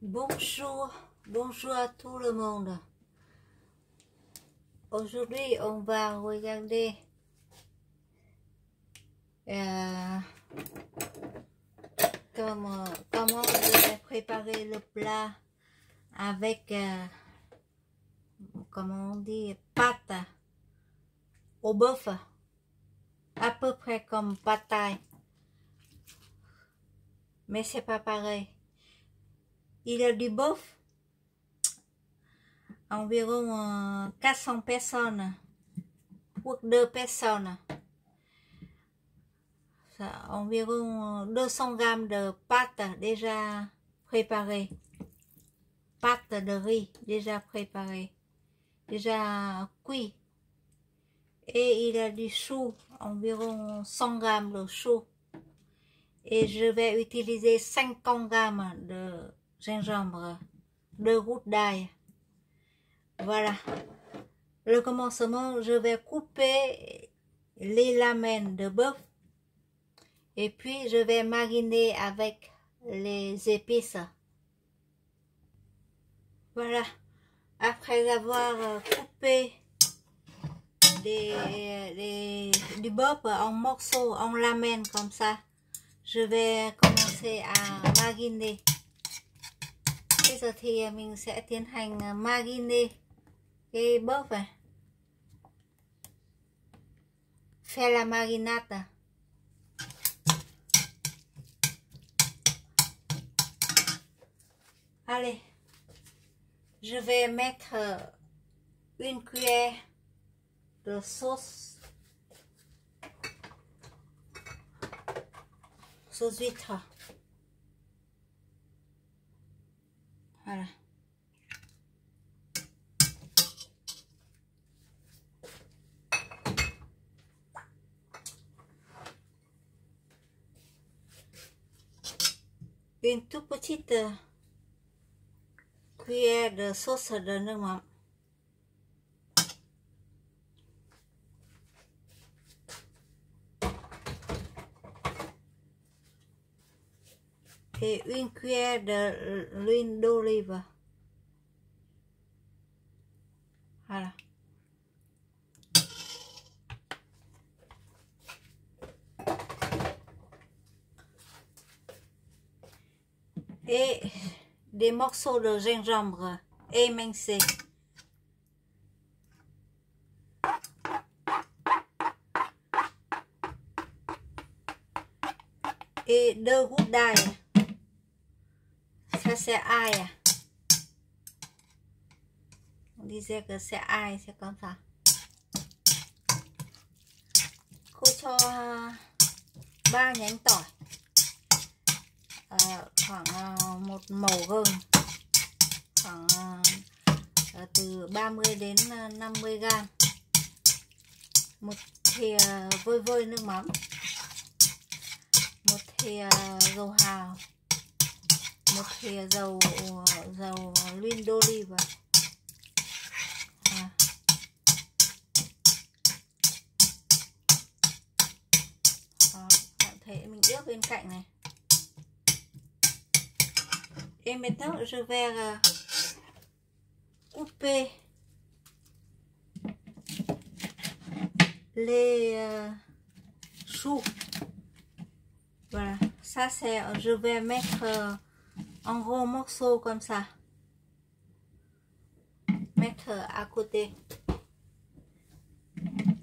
Bonjour, bonjour à tout le monde. Aujourd'hui, on va regarder euh, comment, comment je préparer le plat avec, euh, comment on dit, pâte au bœuf, à peu près comme pâte mais c'est pas pareil. Il a du bœuf, environ 400 personnes, ou deux personnes. Environ 200 grammes de pâte déjà préparée. Pâte de riz déjà préparée, déjà cuit. Et il a du chou, environ 100 grammes de chou et je vais utiliser 50 grammes de gingembre, de gouttes d'ail. Voilà. Le commencement, je vais couper les lamelles de bœuf et puis je vais mariner avec les épices. Voilà. Après avoir coupé du bœuf en morceaux, en lamelles comme ça, je vais commencer à mariner bây giờ thì à, mình sẽ tiến hành à, margine. Cái bớt này. Phe la marinade allez. Je vais mettre euh, une cuillère de sauce. Sauce huître. Voilà. Une toute petite cuillère de sauce de nước et une cuillère de l'huile d'olive. Voilà. Et des morceaux de gingembre émincés. Et deux gouttes d'ail. Xe ai à đi xe que xe ai xe con sao Cô cho ờ, ba nhánh tỏi. À, khoảng ờ, một màu gừng. Khoảng à, từ 30 đến 50 gram. Một thìa vơi vơi nước mắm. Một thìa dầu hào một thìa dầu dầu luyên đô vào. À. Đó, bạn mình ướp bên cạnh này. Et maintenant je vais couper les choux voilà ça c'est je vais mettre en gros morceaux comme ça. Mettre à côté.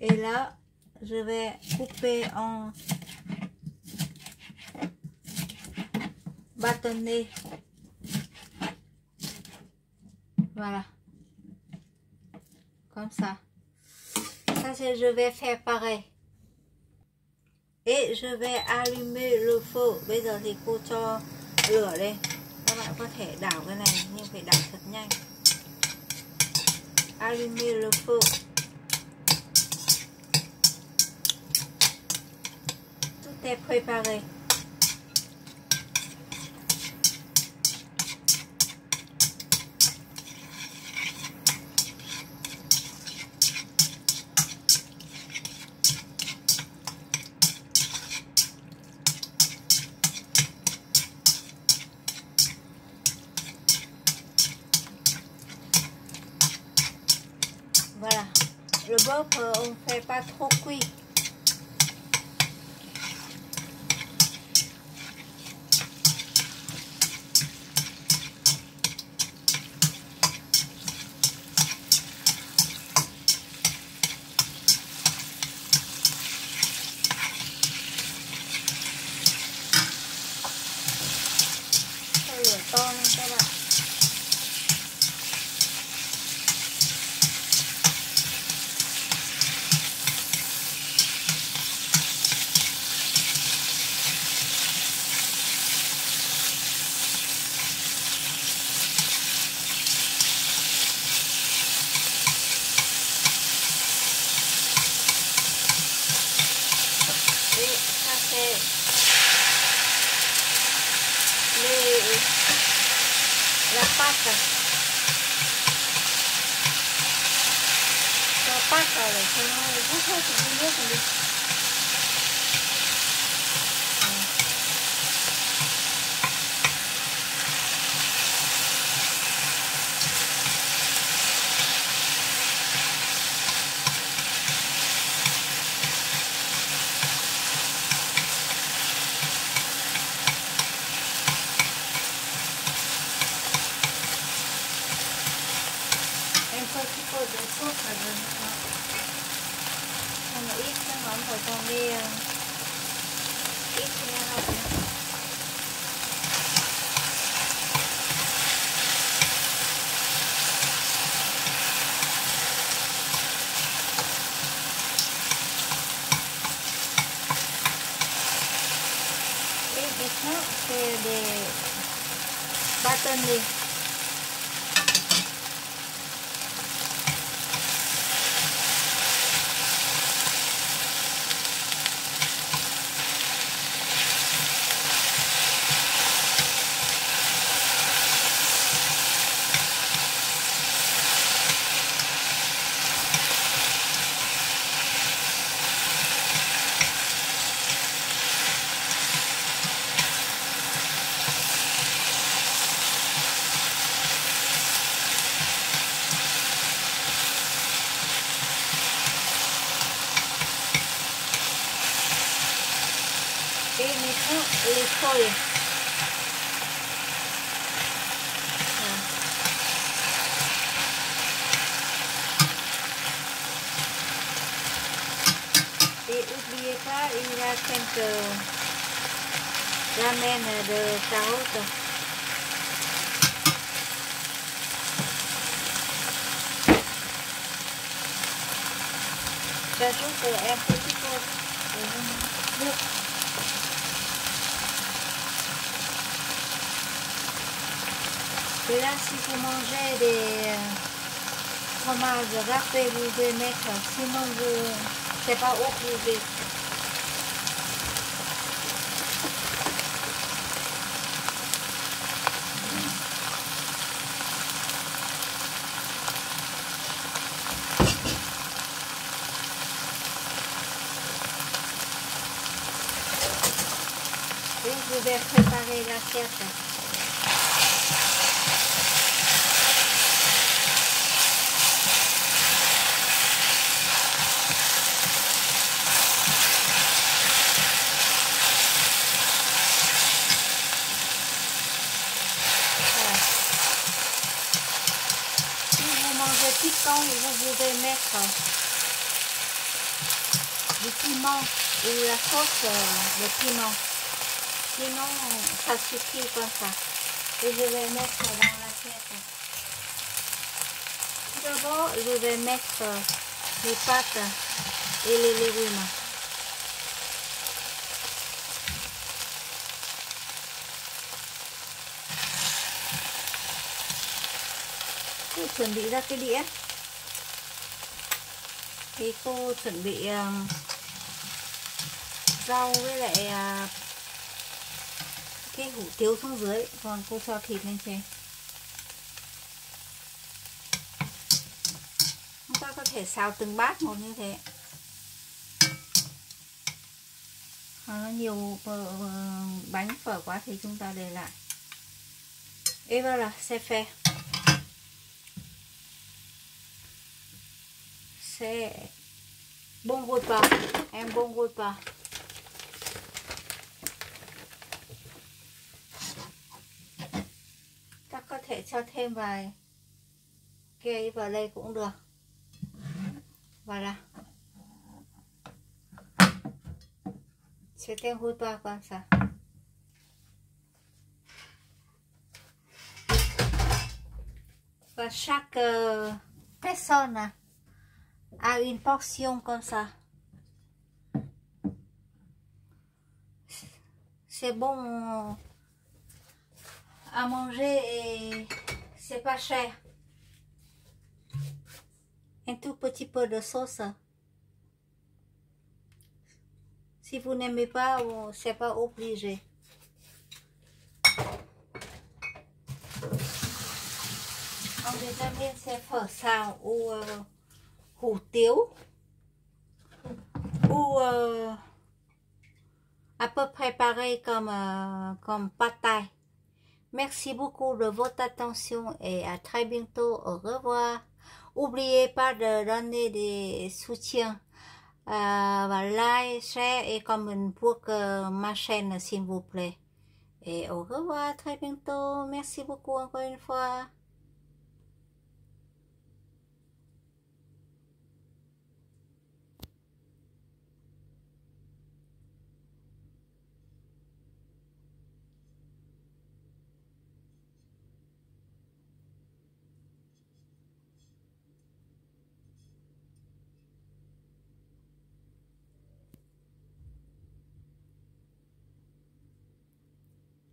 Et là, je vais couper en bâtonnet. Voilà. Comme ça. Ça, c'est je vais faire pareil. Et je vais allumer le feu. Bây giờ thì bạn có thể đảo cái này, nhưng phải đảo thật nhanh. Allumer le tout est préparé Euh, on ne fait pas trop cuit. le la pata la pata de que no es mucho que no. Tên? thôi à. à. in ra Ira Center. Ramen de Taoto Cho chúng của em cũng thích chút nước Et là, si vous mangez des euh, fromages râpés, vous pouvez mettre, sinon vous, c'est pas obligé. Et je vais préparer l'assiette. Voilà. Si vous mangez piquant, vous pouvez mettre du piment ou la sauce euh, de piment. Sinon, ça suffit comme ça. Et je vais mettre dans l'assiette. Tout d'abord, je vais mettre les pâtes et les légumes. Chuẩn bị ra cái đĩa. Thì cô chuẩn bị ờ, rau với lại ờ, cái hủ tiếu xuống dưới. Còn cô cho thịt lên trên. Chúng ta có thể xào từng bát một như thế. Hoặc nhiều ờ, bánh phở quá thì chúng ta để lại. Eva là xe phe. sẽ bông vui vào em bông vui vào ta có thể cho thêm vài cây vào đây cũng được. Và là sẽ thêm vui vào con sao và sắc uh, ờ, persona a une portion comme ça. C'est bon à manger et c'est pas cher. Un tout petit peu de sauce. Si vous n'aimez pas, c'est pas obligé. En vitamine, c'est phở xào ou uh, ou uh, à peu près pareil comme, uh, comme pâte Merci beaucoup de votre attention et à très bientôt. Au revoir. N'oubliez pas de donner des soutiens và like, share et comment pour ma chaîne s'il vous plaît. Et au revoir, très bientôt. Merci beaucoup encore une fois.